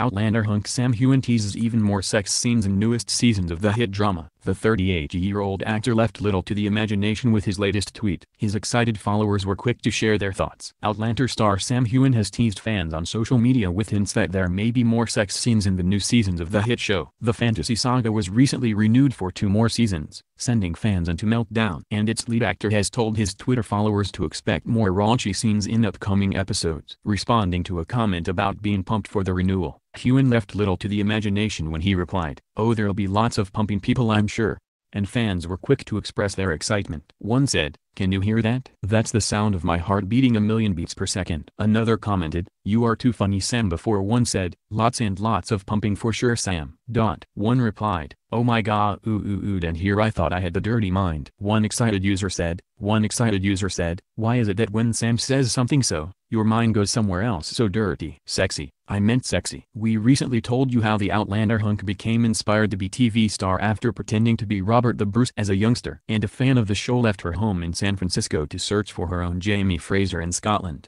Outlander hunk Sam Heughan teases even more sex scenes in newest seasons of the hit drama. The 38-year-old actor left little to the imagination with his latest tweet. His excited followers were quick to share their thoughts. Outlander star Sam Heughan has teased fans on social media with hints that there may be more sex scenes in the new seasons of the hit show. The fantasy saga was recently renewed for two more seasons, sending fans into meltdown. And its lead actor has told his Twitter followers to expect more raunchy scenes in upcoming episodes. Responding to a comment about being pumped for the renewal, Heughan left little to the imagination when he replied, Oh there'll be lots of pumping people I'm sure. And fans were quick to express their excitement. One said, can you hear that? That's the sound of my heart beating a million beats per second. Another commented, you are too funny Sam before one said, lots and lots of pumping for sure Sam. Dot. One replied, oh my god ooh ooh ooh and here I thought I had the dirty mind. One excited user said, one excited user said, why is it that when Sam says something so, your mind goes somewhere else so dirty? Sexy. I meant sexy. We recently told you how the Outlander hunk became inspired to be TV star after pretending to be Robert the Bruce as a youngster. And a fan of the show left her home in San Francisco to search for her own Jamie Fraser in Scotland.